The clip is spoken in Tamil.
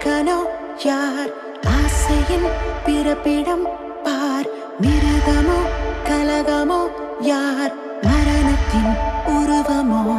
அரக்கனோ யார்? ஆசையின் பிறப்பிடம் பார். மிருகமோ கலகமோ யார்? மரணத்தின் உருவமோ